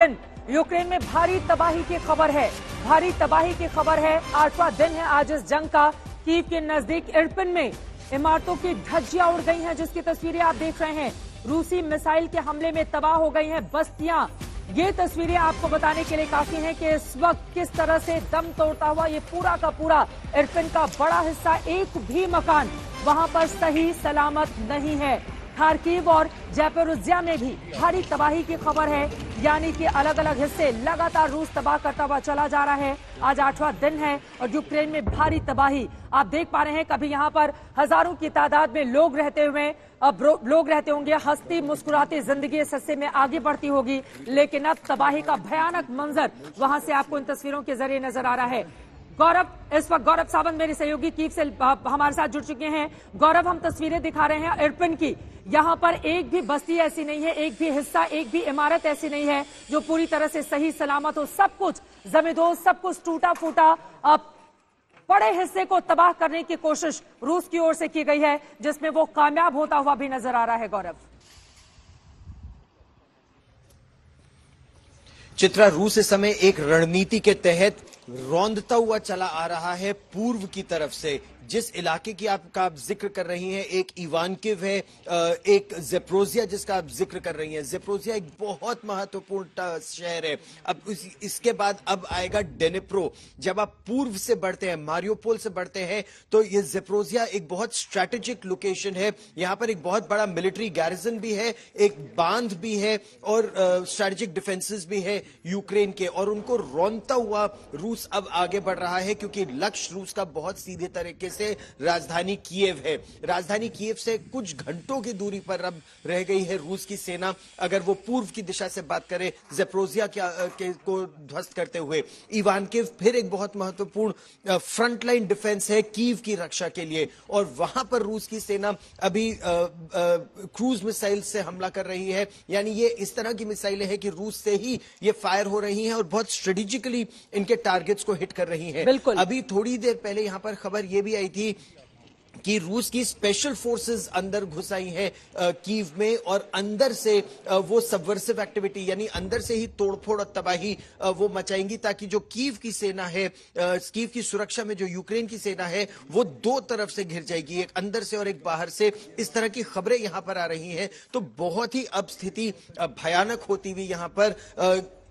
Ukraine में भारी तबाही की खबर है। भारी तबाही की खबर है। आठवां दिन है आज इस जंग का। कीव के नज़दीक इरपिन में इमारतों की धज्जियाँ उड़ गई हैं, जिसकी तस्वीरें आप देख रहे हैं। रूसी मिसाइल के हमले में तबाह हो गई हैं बस्तियाँ। ये तस्वीरें आपको बताने के लिए काफ़ी हैं कि इस वक्त किस तरह से दम तोड़ता हुआ ये पूरा का पूरा इरपिन का बड़ा हिस्सा, एक भी मकान वहाँ पर सही सलामत नहीं है। खारकीव और जयपुरुजिया में भी भारी तबाही की खबर है। यानी कि अलग अलग हिस्से लगातार रूस तबाह करता हुआ चला जा रहा है। आज आठवां दिन है और यूक्रेन में भारी तबाही। आप देख पा रहे हैं कभी यहाँ पर हज़ारों की तादाद में लोग रहते हुए, अब लोग रहते होंगे, हंसती, मुस्कुराती ज़िंदगी इस में आगे बढ़ती होगी। लेकिन अब तबाही का भयानक मंजर वहाँ से आपको इन तस्वीरों के ज़रिए नज़र आ रहा है। गौरव, इस वक्त गौरव सावंत मेरे सहयोगी कीव से हमारे साथ जुड़ चुके हैं। गौरव, हम तस्वीरें दिखा रहे हैं इरपिन की। यहाँ पर एक भी बस्ती ऐसी नहीं है, एक भी हिस्सा, एक भी इमारत ऐसी नहीं है जो पूरी तरह से सही, सलामत हो। सब कुछ जमींदोज, सब कुछ टूटा फूटा अब बड़े हिस्से को तबाह करने की कोशिश रूस की ओर से की गई है, जिसमें वो कामयाब होता हुआ भी नज़र आ रहा है, गौरव। चित्रा, रूस इस समय एक रणनीति के तहत रौंदता हुआ चला आ रहा है पूर्व की तरफ़ से। जिस इलाके की आपका आप ज़िक्र कर रही हैं एक इवानकिव है एक जेप्रोजिया जिसका आप ज़िक्र कर रही हैं। जेप्रोजिया एक बहुत महत्वपूर्ण शहर है। अब इस, इसके बाद अब आएगा डेनेप्रो। जब आप पूर्व से बढ़ते हैं मारियोपोल से बढ़ते हैं तो ये जेप्रोजिया एक बहुत स्ट्रैटेजिक लोकेशन है। यहाँ पर एक बहुत बड़ा मिलिट्री गैरिजन भी है एक बाँध भी है और स्ट्रैटेजिक डिफेंसेस भी है यूक्रेन के। और उनको रौनता हुआ रूस अब आगे बढ़ रहा है क्योंकि लक्ष्य रूस का बहुत सीधे तरीके राजधानी कीव है। राजधानी कीव से कुछ घंटों की दूरी पर अब रह गई है रूस की सेना। अगर वो पूर्व की दिशा से बात करें जेप्रोजिया के को ध्वस्त करते हुए ईवान के फिर एक बहुत महत्वपूर्ण फ्रंटलाइन डिफेंस है कीव की रक्षा के लिए। और वहाँ पर रूस की सेना अभी क्रूज मिसाइल से हमला कर रही है। यानी ये इस तरह की मिसाइलें हैं कि रूस से ही ये फायर हो रही हैं और बहुत स्ट्रेटेजिकली इनके टारगेट्स को हिट कर रही हैं। अभी थोड़ी देर पहले यहाँ पर खबर यह भी आई आई थी कि रूस की स्पेशल फोर्सेस अंदर घुस आई है कीव में और अंदर से वो सबवर्सिव एक्टिविटी यानी अंदर से ही तोड़फोड़ और तबाही वो मचाएँगी ताकि जो कीव की सेना है कीव की सुरक्षा में जो यूक्रेन की सेना है, वो दो तरफ़ से घिर जाएगी, एक अंदर से और एक बाहर से। इस तरह की खबरें यहाँ पर आ रही हैं। तो बहुत ही अब स्थिति भयानक होती हुई यहाँ पर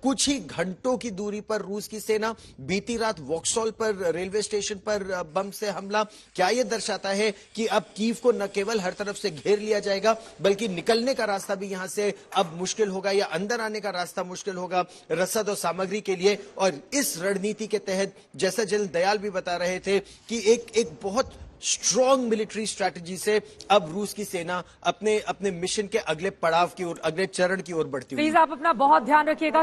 कुछ ही घंटों की दूरी पर रूस की सेना बीती रात वॉक्सॉल पर, रेलवे स्टेशन पर बम से हमला। क्या यह दर्शाता है कि अब कीव को न केवल हर तरफ़ से घेर लिया जाएगा, बल्कि निकलने का रास्ता भी यहाँ से अब मुश्किल होगा या अंदर आने का रास्ता मुश्किल होगा रसद और सामग्री के लिए। और इस रणनीति के तहत जैसा जल दयाल भी बता रहे थे कि एक एक बहुत स्ट्रॉन्ग मिलिट्री स्ट्रैटेजी से अब रूस की सेना अपने अपने मिशन के अगले पड़ाव की ओर, अगले चरण की ओर बढ़ती प्लीज़ आप अपना बहुत ध्यान रखिएगा।